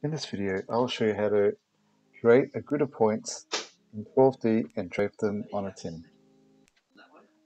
In this video, I will show you how to create a grid of points in 12D and drape them on a tin.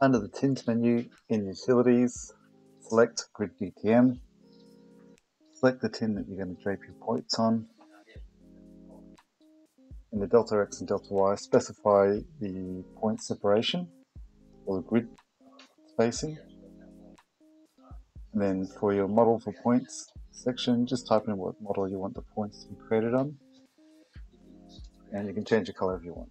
Under the Tins menu in Utilities, select Grid DTM, select the tin that you're going to drape your points on. In the Delta X and Delta Y, specify the point separation or the grid spacing. And then for your model for points, section, just type in what model you want the points to be created on. And you can change the color if you want.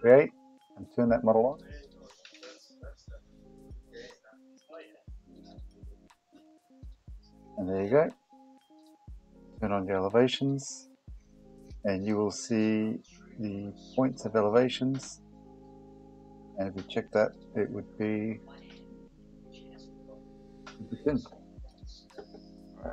Create and turn that model on. And there you go. Turn on your elevations and you will see the points of elevations. And if you check that, it would be, it would be thin.